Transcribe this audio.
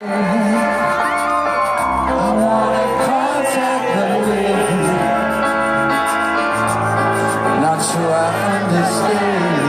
Not sure I understand.